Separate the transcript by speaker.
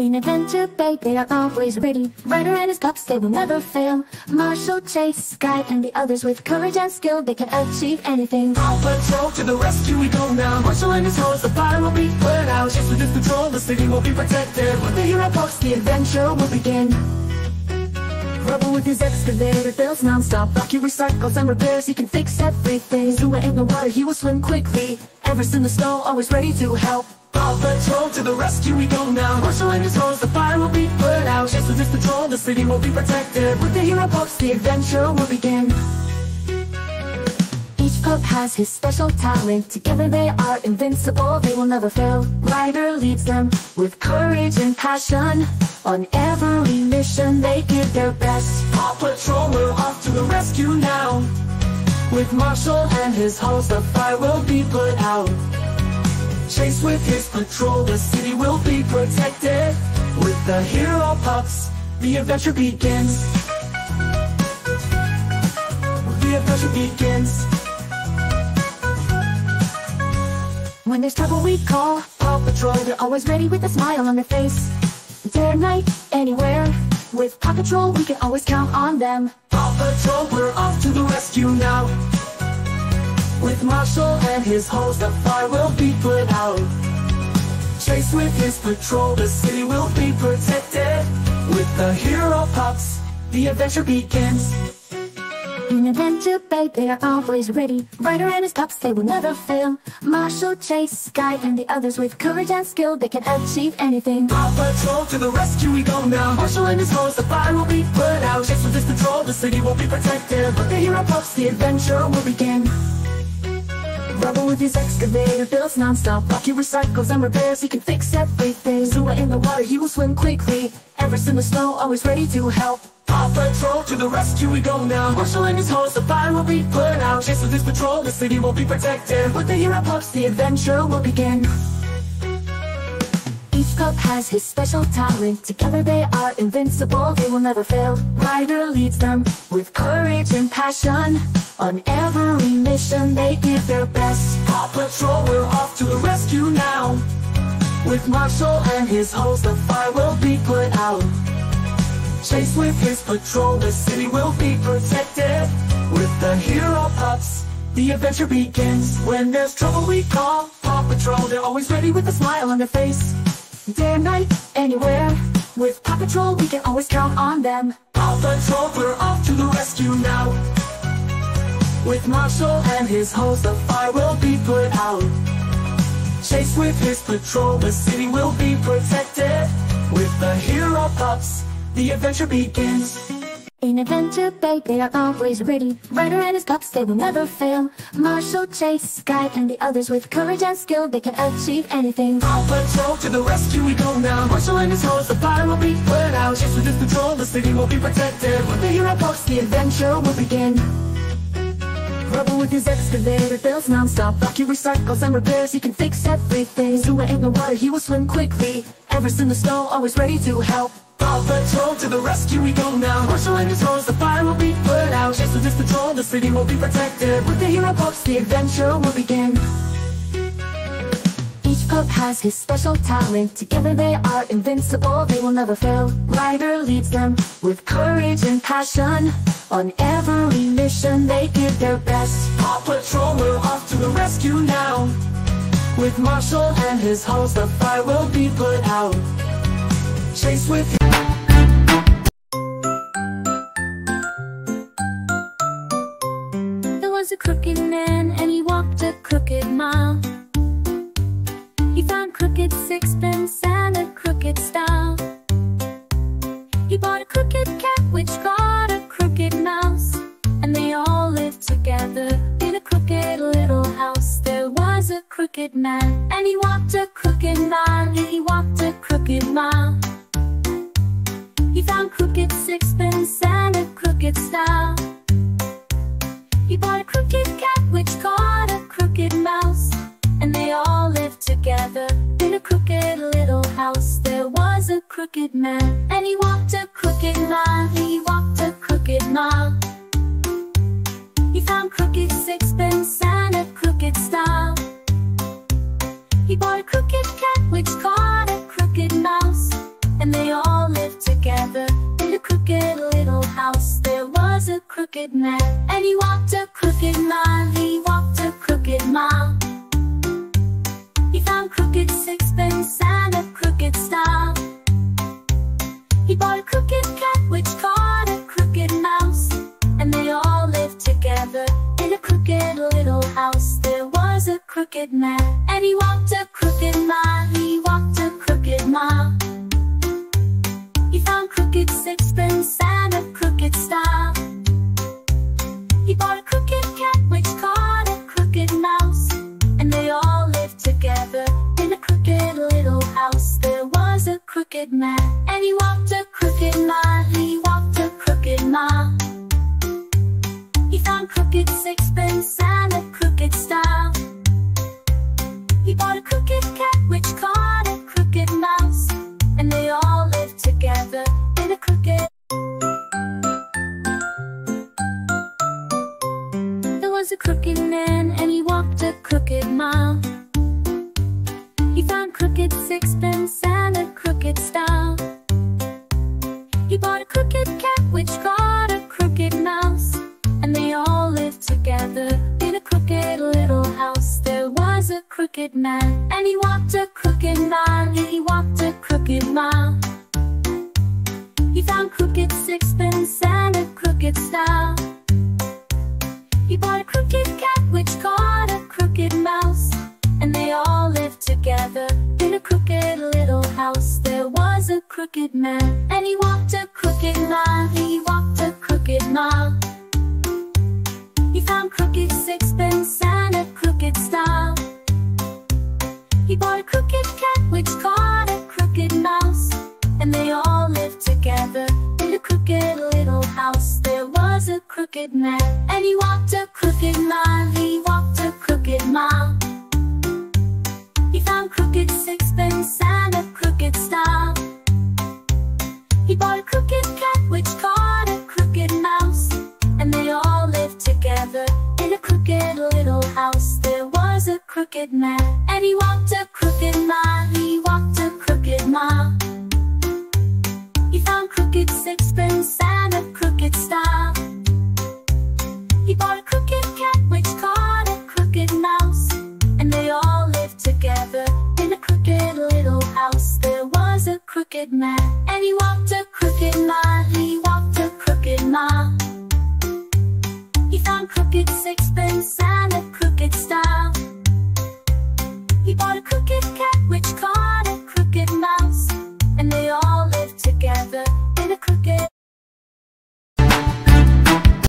Speaker 1: In Adventure Bay, they are always ready. Ryder and his pups, they will never fail. Marshall, Chase, Guy, and the others with courage and skill, they can achieve anything.
Speaker 2: Paw Patrol to the rescue we go now. Marshall and his hose, the fire will be put out. Chase with his patrol, the city will be protected. With the hero pups, the adventure will begin. Rubble with his excavator builds non-stop. Rocky recycles and repairs, he can fix everything. Zuma in the water, he will swim quickly. Everest in the snow, always ready to help. Paw Patrol to the rescue we go now. Marshall and his hose, the fire will be put out. Chase with his patrol, the city will be protected. With the hero pups, the adventure will begin each pup has his special talent. Together they are invincible, they will never fail. Ryder leads them with courage and passion. On every mission they give their best. Paw Patrol, we're off to the rescue now. With Marshall and his hose, the fire will be put out. Chase with his patrol, the city will be protected. With the hero pups, the adventure begins. The adventure begins When there's trouble we call Paw Patrol. They're always ready with a smile on their face. Day or night, anywhere. With Paw Patrol we can always count on them. Paw Patrol, we're off to the rescue now. With Marshall and his hose The fire will be put out. Chase with his patrol The city will be protected. With the hero pups The adventure begins
Speaker 1: In Adventure Bay, they are always ready. Ryder and his pups, they will never fail. Marshall, Chase, Skye, and the others with courage and skill, they can achieve anything.
Speaker 2: Paw Patrol to the rescue we go now. Marshall and his hose, the fire will be put out. Chase with his patrol, the city will be protected. But the hero pups, the adventure will begin. Rubble with his excavator builds non-stop. Rocky recycles and repairs, he can fix everything. Zuma in the water, he will swim quickly In the snow, always ready to help. Paw Patrol to the rescue we go now. Marshall and his hose, the fire will be put out. Chase with his patrol, the city will be protected. With the hero pups, the adventure will begin. Each pup has his special talent. Together they are invincible, they will never fail. Ryder leads them with courage and passion. On every mission they give their best. Paw Patrol, we're off to the rescue now. With Marshall and his hose, the fire will be Chase with his patrol, the city will be protected With the hero pups, the adventure begins When there's trouble we call Paw Patrol. They're always ready with a smile on their face. Day or night, anywhere. With Paw Patrol we can always count on them. Paw Patrol, we're off to the rescue now. With Marshall and his hose The fire will be put out. Chase with his patrol The city will be protected With the hero pups The adventure begins.
Speaker 1: In Adventure Bay, they are always ready. Ryder and his pups, they will never fail. Marshall, Chase, Skye, and the others with courage and skill, they can achieve anything.
Speaker 2: Paw Patrol to the rescue we go now. Marshall and his hose, the fire will be put out. Chase with his patrol, the city will be protected. With the hero pups, the adventure will begin. Rubble with his excavator builds non-stop. Rocky recycles and repairs, he can fix everything. Zuma in the water, he will swim quickly. Everest in the snow, always ready to help. Paw Patrol to the rescue we go now Marshall and his hose, the fire will be put out with his patrol, the city will be protected With the hero pups, the adventure will begin
Speaker 1: Each pup has his special talent. Together they are invincible, they will never fail. Ryder leads them with courage and passion. On every mission they give their best.
Speaker 2: Paw Patrol, we're off to the rescue now With Marshall and his hose, the fire will be put out Chase with
Speaker 1: crooked man and he walked a crooked mile. He found crooked sixpence and a crooked stile. He bought a crooked cat which got a crooked mouse. And they all lived together in a crooked little house. There was a crooked man and he walked a crooked mile. And he walked a crooked mile. He found crooked sixpence and a crooked stile. Crooked man, and he walked a crooked mile. He walked a crooked mile. He found crooked sixpence and a crooked stile. He bought a crooked cat which caught a crooked mouse. and they all lived together in a crooked little house. There was a crooked man, and he walked a crooked mile. He walked a crooked mile. He found crooked sixpence and a crooked stile. He bought a crooked cat which caught a crooked mouse, and they all lived together in a crooked little house. There was a crooked man, and he walked a crooked mile. He walked a crooked mile. He found crooked sixpence and a crooked stile. He bought a crooked man, and he walked a crooked mile. He walked a crooked mile. He found crooked sixpence and a crooked stile. He bought a crooked cat which caught a crooked mouse, and they all lived together in a crooked. There was a crooked man, and he walked a crooked mile. He found crooked sixpence crooked stile. He bought a crooked cat which got a crooked mouse, and they all lived together in a crooked little house. There was a crooked man, and he walked a crooked mile. He walked a crooked mile. He found crooked sixpence and a crooked style. Crooked man, and he walked a crooked mile. He walked a crooked mile. He found crooked sixpence and a crooked stile. He bought a crooked cat which caught a crooked mouse, and they all lived together in a crooked little house. There was a crooked man, and he walked a crooked mile. He walked a crooked mile. He found crooked sixpence and a crooked stile. He bought a crooked cat which caught a crooked mouse, and they all lived together in a crooked little house. There was a crooked man, and he walked a crooked mile. He walked a crooked mile. He found crooked sixpence and a crooked stile. He bought a crooked man, and he walked a crooked mile. He walked a crooked mile.